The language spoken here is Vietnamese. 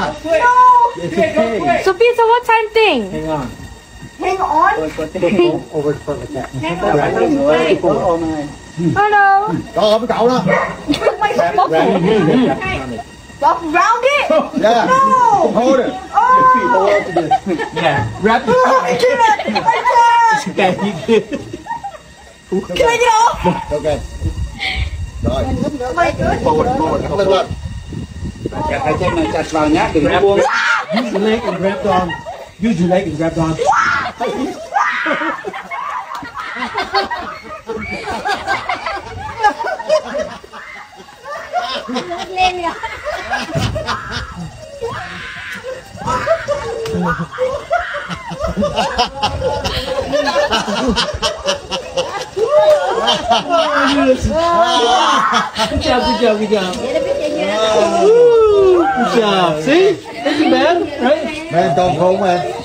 not. No. It's okay. So Pizza, what time thing? Hang on. Hang on. Go over the front like that. Hang on. it. Wait. Hello. Đó, mới cậu đó. My Grab spot. it. Grab it on it. Walk around it. Yeah. No. Hold it. Oh. Yeah. Grab it. Oh, I can't. I can't. Okay. Can I get off? Okay. Rồi. Oh my God. Forward, forward. Lên lên. Hai chân này chặt vào nhá đừng có buông Use your leg and grab on. Use your leg and grab on. Lên rồi. Good job, good job, good job. Job. See? Isn't bad, right? Man, don't hold man.